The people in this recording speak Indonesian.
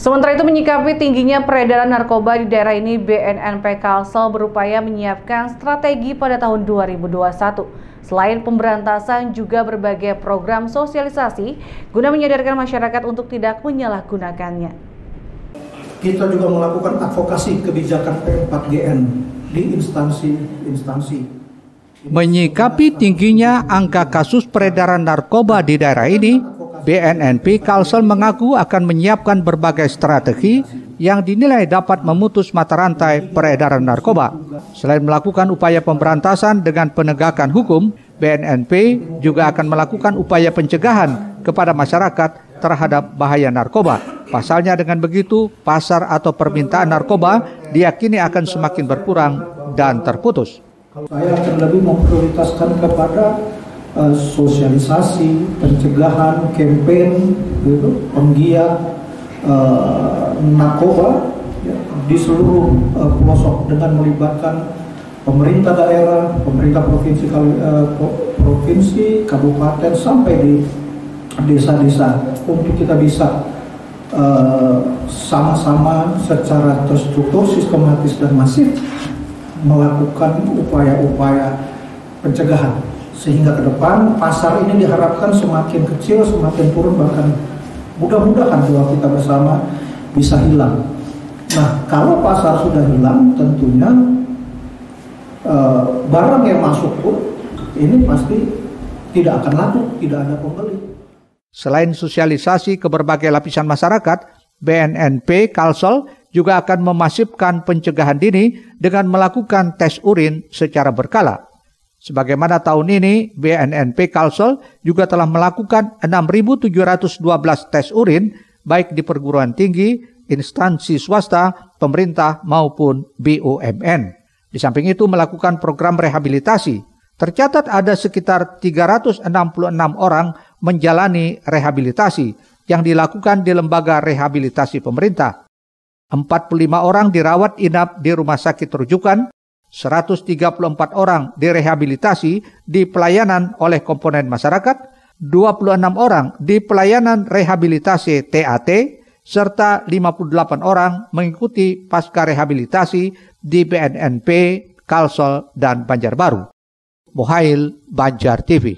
Sementara itu menyikapi tingginya peredaran narkoba di daerah ini, BNNP Kalsel berupaya menyiapkan strategi pada tahun 2021. Selain pemberantasan, juga berbagai program sosialisasi guna menyadarkan masyarakat untuk tidak menyalahgunakannya. Kita juga melakukan advokasi kebijakan P4GN di instansi-instansi. Menyikapi tingginya angka kasus peredaran narkoba di daerah ini, BNNP Kalsel mengaku akan menyiapkan berbagai strategi yang dinilai dapat memutus mata rantai peredaran narkoba. Selain melakukan upaya pemberantasan dengan penegakan hukum, BNNP juga akan melakukan upaya pencegahan kepada masyarakat terhadap bahaya narkoba. Pasalnya dengan begitu, pasar atau permintaan narkoba diyakini akan semakin berkurang dan terputus. Saya akan lebih memprioritaskan kepada uh, sosialisasi, pencegahan, campaign, gitu, penggiat uh, narkoba ya, di seluruh uh, pelosok dengan melibatkan pemerintah daerah, pemerintah provinsi, uh, provinsi, kabupaten sampai di desa-desa untuk kita bisa sama-sama uh, secara terstruktur, sistematis dan masif melakukan upaya-upaya pencegahan sehingga ke depan pasar ini diharapkan semakin kecil, semakin turun bahkan mudah-mudahan doa kita bersama bisa hilang. Nah, kalau pasar sudah hilang, tentunya uh, barang yang masuk pun ini pasti tidak akan laku, tidak ada pembeli. Selain sosialisasi ke berbagai lapisan masyarakat, BNNP Kalsel juga akan memasifkan pencegahan dini dengan melakukan tes urin secara berkala. Sebagaimana tahun ini, BNNP Kalsel juga telah melakukan 6.712 tes urin baik di perguruan tinggi, instansi swasta, pemerintah maupun BUMN. Di samping itu melakukan program rehabilitasi. Tercatat ada sekitar 366 orang menjalani rehabilitasi yang dilakukan di lembaga rehabilitasi pemerintah. 45 orang dirawat inap di rumah sakit rujukan 134 orang direhabilitasi di pelayanan oleh komponen masyarakat, 26 orang di pelayanan rehabilitasi TAT, serta 58 orang mengikuti pasca rehabilitasi di BNNP, Kalsel, dan Banjarbaru. Muhail Banjar TV